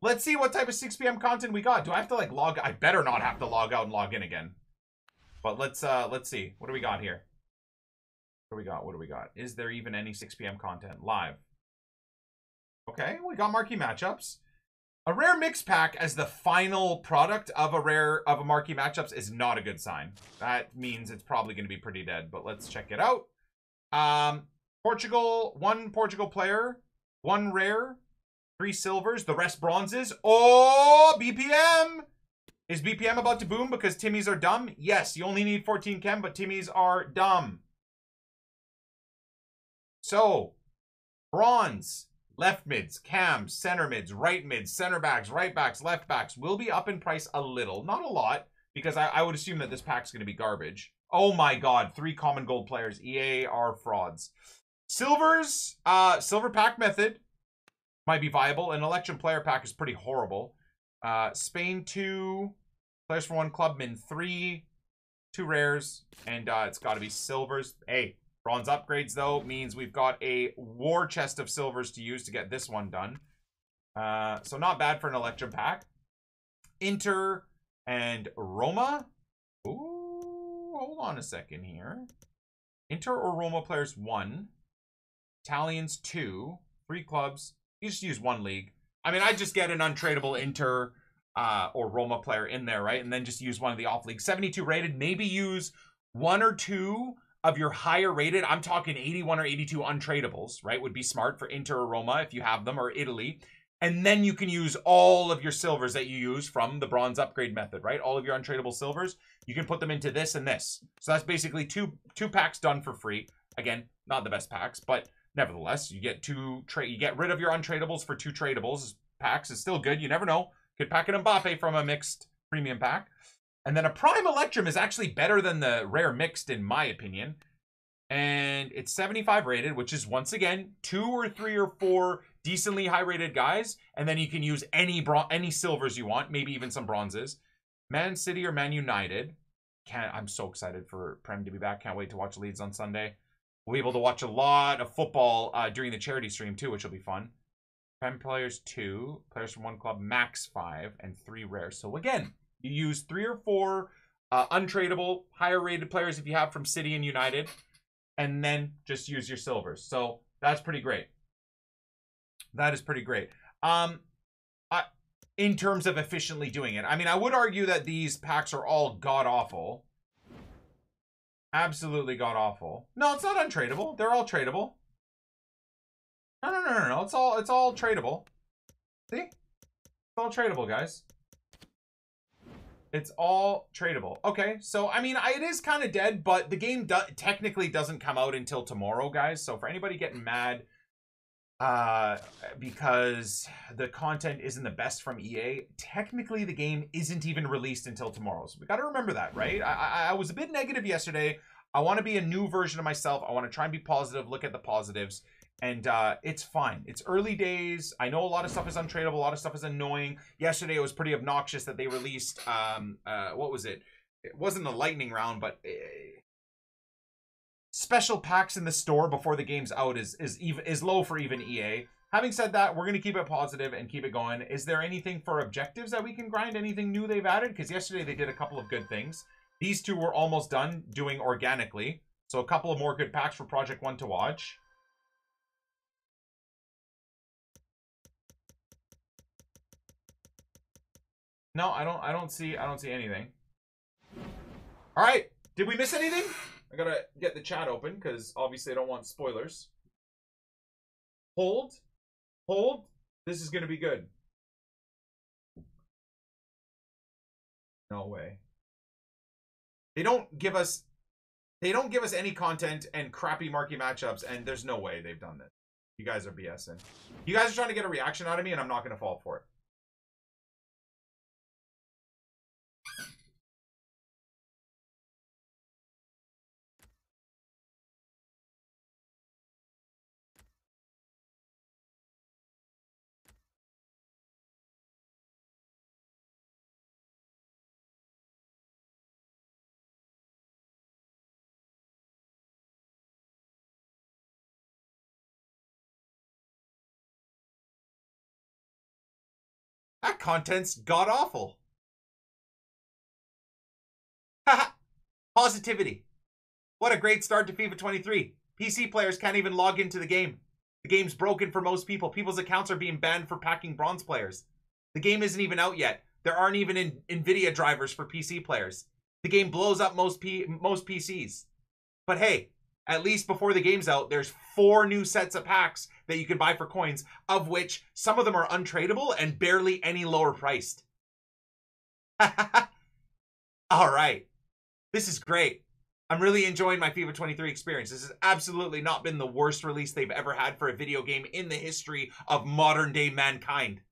Let's see what type of 6 p.m. content we got. Do I have to like log? I better not have to log out and log in again. But let's uh let's see. What do we got here? What do we got? What do we got? Is there even any 6 p.m. content live? Okay, we got marquee matchups. A rare mix pack as the final product of a rare of a marquee matchups is not a good sign. That means it's probably going to be pretty dead. But let's check it out. Um, Portugal, one Portugal player, one rare, three silvers, the rest bronzes. Oh, BPM! Is BPM about to boom because Timmies are dumb? Yes, you only need 14 chem, but Timmies are dumb. So, bronze, left mids, cams, center mids, right mids, center backs, right backs, left backs will be up in price a little. Not a lot, because I, I would assume that this pack's going to be garbage. Oh my god, three common gold players. EA are frauds. Silvers, uh, silver pack method might be viable. An Electrum player pack is pretty horrible. Uh, Spain, two. Players for one club, min three. Two rares. And uh, it's got to be silvers. Hey, bronze upgrades, though, means we've got a war chest of silvers to use to get this one done. Uh, so not bad for an Electrum pack. Inter and Roma. Ooh, hold on a second here. Inter or Roma players, one. Italians, two. Three clubs. You just use one league. I mean, I just get an untradeable Inter uh, or Roma player in there, right? And then just use one of the off league. 72 rated. Maybe use one or two of your higher rated. I'm talking 81 or 82 untradables, right? Would be smart for Inter or Roma if you have them, or Italy. And then you can use all of your silvers that you use from the bronze upgrade method, right? All of your untradable silvers, you can put them into this and this. So that's basically two two packs done for free. Again, not the best packs, but nevertheless, you get two trade. You get rid of your untradables for two tradables packs. is still good. You never know. Could pack an Mbappe from a mixed premium pack. And then a Prime Electrum is actually better than the Rare Mixed, in my opinion. And it's 75 rated, which is, once again, two or three or four decently high rated guys. And then you can use any bron any silvers you want, maybe even some bronzes. Man City or Man United. Can't, I'm so excited for Prem to be back. Can't wait to watch Leeds on Sunday. We'll be able to watch a lot of football uh, during the charity stream, too, which will be fun. Prem players, two. Players from one club, max five. And three rare. So, again, you use three or four uh, untradeable, higher rated players if you have from City and United, and then just use your silvers. So that's pretty great. That is pretty great. Um, I, in terms of efficiently doing it, I mean, I would argue that these packs are all god awful. Absolutely god awful. No, it's not untradeable. They're all tradable. No, no, no, no, no. It's all it's all tradable. See? It's all tradable, guys. It's all tradable. Okay, so I mean, I, it is kind of dead, but the game do technically doesn't come out until tomorrow, guys. So for anybody getting mad uh, because the content isn't the best from EA, technically the game isn't even released until tomorrow. So we got to remember that, right? I, I, was a bit negative yesterday. I want to be a new version of myself. I want to try and be positive, look at the positives and uh, it's fine. It's early days. I know a lot of stuff is untradeable. A lot of stuff is annoying. Yesterday it was pretty obnoxious that they released um uh what was it? It wasn't a lightning round, but uh, special packs in the store before the game's out is is even is low for even EA. Having said that, we're gonna keep it positive and keep it going. Is there anything for objectives that we can grind? Anything new they've added? Because yesterday they did a couple of good things. These two were almost done doing organically. So a couple of more good packs for Project One to watch. No, I don't I don't see I don't see anything. All right. Did we miss anything? I got to get the chat open cuz obviously I don't want spoilers. Hold. Hold. This is to be good. No way. They don't give us they don't give us any content and crappy marquee matchups and there's no way they've done this. You guys are BSing. You guys are trying to get a reaction out of me and I'm not to fall for it. That content's god awful. Positivity. What a great start to FIFA 23. PC players can't even log into the game. The game's broken for most people. People's accounts are being banned for packing bronze players. The game isn't even out yet. There aren't even in NVIDIA drivers for PC players. The game blows up most P most PCs. But hey, at least before the game's out, there's four new sets of packs that you can buy for coins, of which some of them are untradeable and barely any lower priced. All right. This is great. I'm really enjoying my FIFA 23 experience. This has absolutely not been the worst release they've ever had for a video game in the history of modern day mankind.